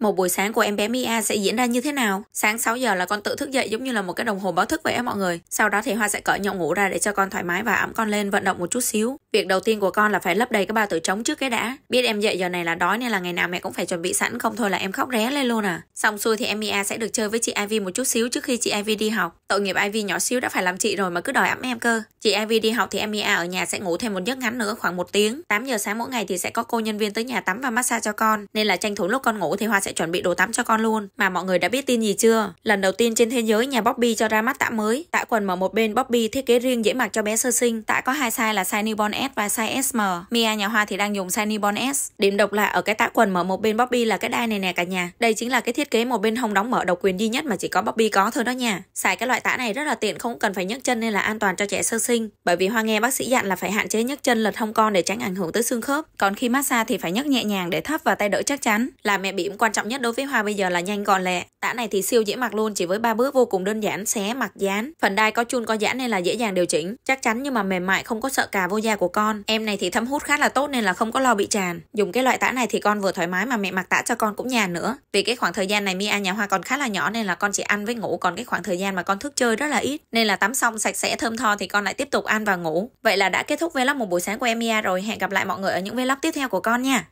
Một buổi sáng của em bé Mia sẽ diễn ra như thế nào? Sáng 6 giờ là con tự thức dậy giống như là một cái đồng hồ báo thức vậy á mọi người. Sau đó thì Hoa sẽ cởi nhậu ngủ ra để cho con thoải mái và ẵm con lên vận động một chút xíu. Việc đầu tiên của con là phải lấp đầy cái bao tử trống trước cái đã. Biết em dậy giờ này là đói nên là ngày nào mẹ cũng phải chuẩn bị sẵn, không thôi là em khóc ré lên luôn à. Xong xuôi thì em Mia sẽ được chơi với chị Ivy một chút xíu trước khi chị Ivy đi học. Tội nghiệp Ivy nhỏ xíu đã phải làm chị rồi mà cứ đòi ẵm em cơ. Chị Ivy đi học thì em Mia ở nhà sẽ ngủ thêm một giấc ngắn nữa khoảng một tiếng. 8 giờ sáng mỗi ngày thì sẽ có cô nhân viên tới nhà tắm và massage cho con. Nên là tranh thủ lúc con ngủ thì Hoa sẽ chuẩn bị đồ tắm cho con luôn. Mà mọi người đã biết tin gì chưa? Lần đầu tiên trên thế giới, nhà Bobby cho ra mắt tã mới. Tã quần mở một bên, Bobby thiết kế riêng dễ mặc cho bé sơ sinh. Tã có hai size là size newborn S và size SM. Mia nhà Hoa thì đang dùng size newborn S. Điểm độc lạ ở cái tã quần mở một bên Bobby là cái đai này nè cả nhà. Đây chính là cái thiết kế một bên hông đóng mở độc quyền duy nhất mà chỉ có Bobby có thôi đó nha. Xài cái loại tã này rất là tiện, không cần phải nhấc chân nên là an toàn cho trẻ sơ sinh. Bởi vì Hoa nghe bác sĩ dặn là phải hạn chế nhấc chân lật hông con để tránh ảnh hưởng tới xương khớp. Còn khi massage thì phải nhấc nhẹ nhàng để thấp và tay đỡ chắc chắn. Là mẹ bỉm quan trọng nhất đối với Hoa bây giờ là nhanh gọn lẹ. Tã này thì siêu dễ mặc luôn, chỉ với ba bước vô cùng đơn giản, xé mặc dán. Phần đai có chun có giãn nên là dễ dàng điều chỉnh. Chắc chắn nhưng mà mềm mại, không có sợ cà vô da của con. Em này thì thấm hút khá là tốt nên là không có lo bị tràn. Dùng cái loại tã này thì con vừa thoải mái mà mẹ mặc tã cho con cũng nhàn nữa. Vì cái khoảng thời gian này Mia nhà Hoa còn khá là nhỏ nên là con chỉ ăn với ngủ, còn cái khoảng thời gian mà con thức chơi rất là ít. Nên là tắm xong sạch sẽ, thơm tho thì con lại tiếp tục ăn và ngủ. Vậy là đã kết thúc vlog một buổi sáng của em Mia rồi. Hẹn gặp lại mọi người ở những vlog tiếp theo của con nha.